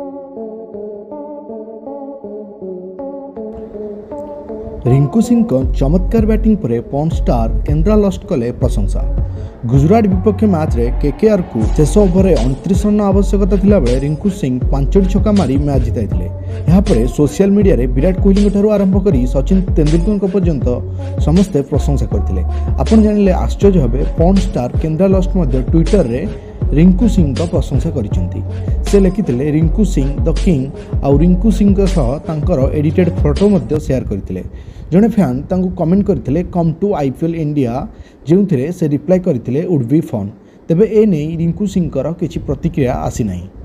ରିଙ୍କୁ ସିଂଙ୍କ ଚମତ୍କାର ବ୍ୟାଟିଂ ପରେ ପନ୍ ଷ୍ଟାର କେନ୍ଦ୍ରା ଲଷ୍ଟ କଲେ ପ୍ରଶଂସା ଗୁଜରାଟ ବିପକ୍ଷ ମ୍ୟାଚ୍ରେ କେକେଆର୍କୁ ଶେଷ ଓଭରରେ ଅଣତିରିଶ ରନ୍ ଆବଶ୍ୟକତା ଥିଲାବେଳେ ରିଙ୍କୁ ସିଂ ପାଞ୍ଚଟି ଛକା ମାରି ମ୍ୟାଚ୍ ଜିତାଇଥିଲେ ଏହାପରେ ସୋସିଆଲ ମିଡିଆରେ ବିରାଟ କୋହଲିଙ୍କଠାରୁ ଆରମ୍ଭ କରି ସଚିନ ତେନ୍ଦୁଲକରଙ୍କ ପର୍ଯ୍ୟନ୍ତ ସମସ୍ତେ ପ୍ରଶଂସା କରିଥିଲେ ଆପଣ ଜାଣିଲେ ଆଶ୍ଚର୍ଯ୍ୟ ହେବେ ପନ୍ ଷ୍ଟାର କେନ୍ଦ୍ରା ଲଷ୍ଟ ମଧ୍ୟ ଟ୍ୱିଟରରେ ରିଙ୍କୁ ସିଂଙ୍କ ପ୍ରଶଂସା କରିଛନ୍ତି ସେ ଲେଖିଥିଲେ ରିଙ୍କୁ ସିଂ ଦ କିଙ୍ଗ୍ ଆଉ ରିଙ୍କୁ ସିଂଙ୍କ ସହ ତାଙ୍କର ଏଡିଟେଡ୍ ଫଟୋ ମଧ୍ୟ ସେୟାର କରିଥିଲେ ଜଣେ ଫ୍ୟାନ୍ ତାଙ୍କୁ କମେଣ୍ଟ କରିଥିଲେ come to I P L India ଯେଉଁଥିରେ ସେ ରିପ୍ଲାଏ କରିଥିଲେ ଉଡ୍ ବି ଫନ୍ ତେବେ ଏ ନେଇ ରିଙ୍କୁ ସିଂଙ୍କର କିଛି ପ୍ରତିକ୍ରିୟା ଆସିନାହିଁ